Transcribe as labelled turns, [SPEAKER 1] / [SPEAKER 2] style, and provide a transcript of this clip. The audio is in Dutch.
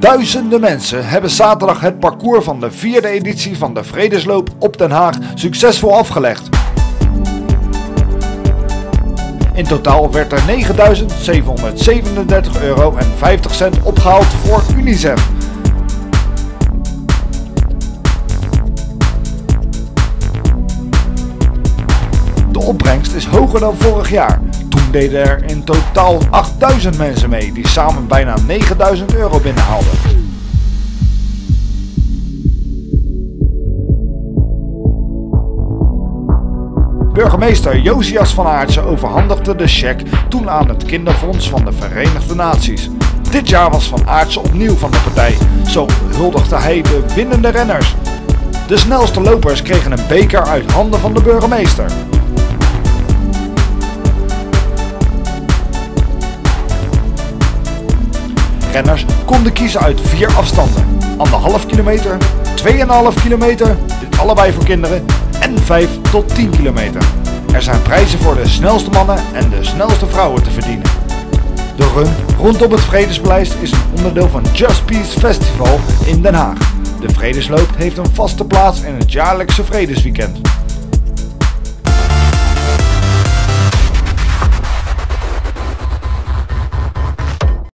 [SPEAKER 1] Duizenden mensen hebben zaterdag het parcours van de vierde editie van de Vredesloop op Den Haag succesvol afgelegd. In totaal werd er 9.737 euro en 50 cent opgehaald voor UNICEF. De opbrengst is hoger dan vorig jaar. Deden er in totaal 8000 mensen mee, die samen bijna 9000 euro binnenhaalden. Burgemeester Josias van Aartsen overhandigde de cheque toen aan het kinderfonds van de Verenigde Naties. Dit jaar was Van Aartsen opnieuw van de partij. Zo huldigde hij de winnende renners. De snelste lopers kregen een beker uit handen van de burgemeester. Renners konden kiezen uit vier afstanden. Anderhalf kilometer, 2,5 kilometer, dit allebei voor kinderen, en 5 tot 10 kilometer. Er zijn prijzen voor de snelste mannen en de snelste vrouwen te verdienen. De run rondom het Vredespaleis is een onderdeel van Just Peace Festival in Den Haag. De Vredesloop heeft een vaste plaats in het jaarlijkse Vredesweekend.